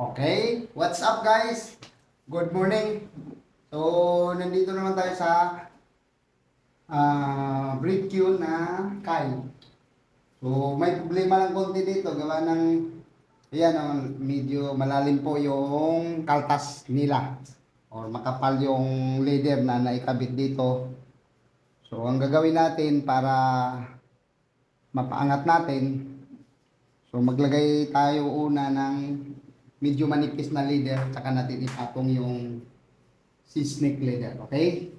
Okay, what's up guys? Good morning. So, nandito naman tayo sa uh, breed queue na Kyle. So, may problema lang konti dito. Gawa ng, ayan, oh, medyo malalim po yung kaltas nila. Or makapal yung leader na naikabit dito. So, ang gagawin natin para mapaangat natin, so maglagay tayo una ng medyo manipis na leader, tsaka natin ipatong yung si snake leader, okay?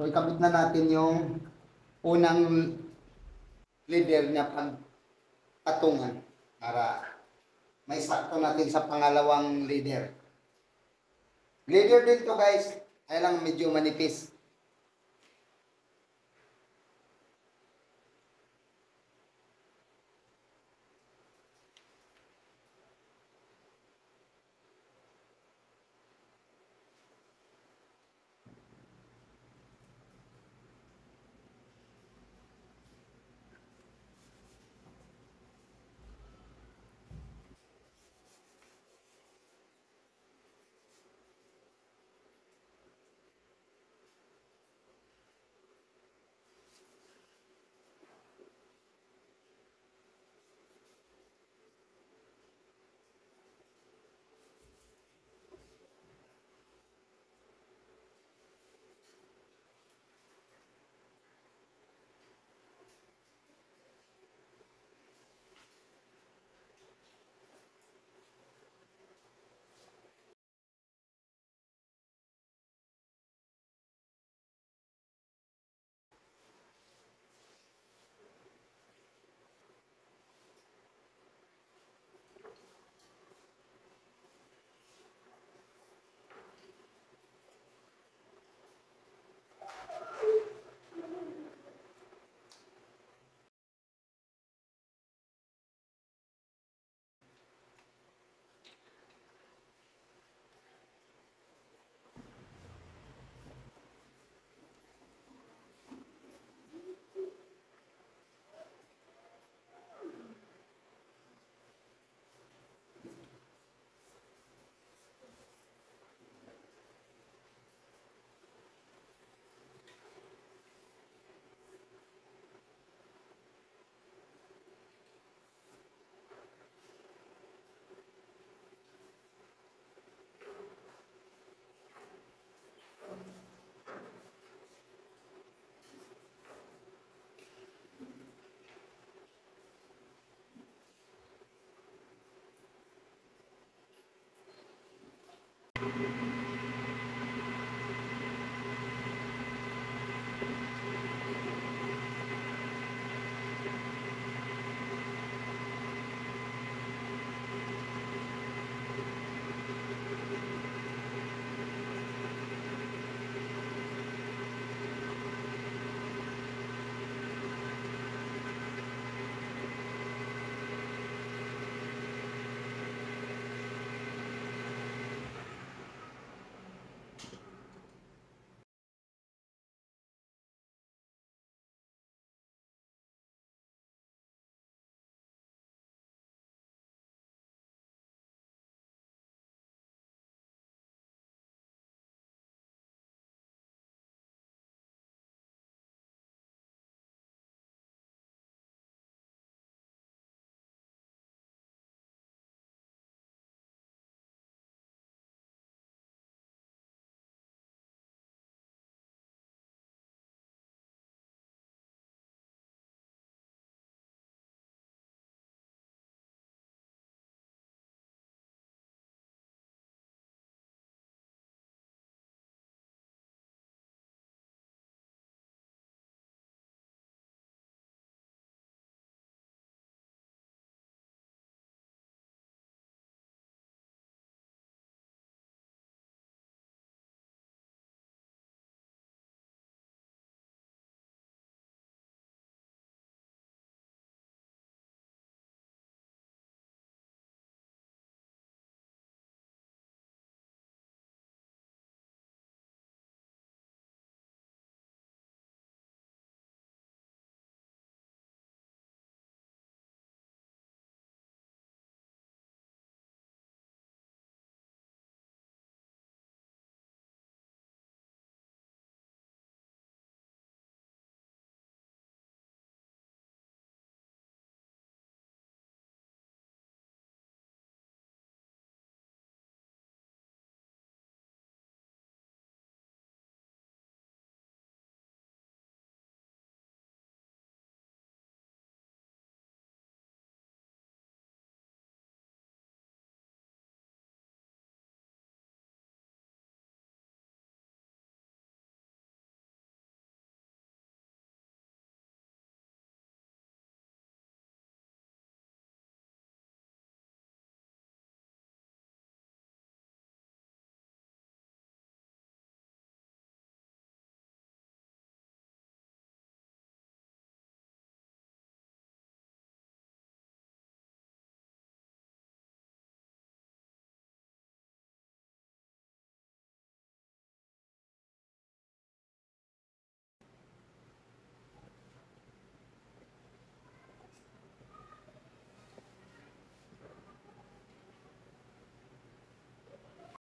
So, ikabit na natin yung unang leader niya pag patungan para may sakto natin sa pangalawang leader. Leader din to guys, ay lang medyo manipis.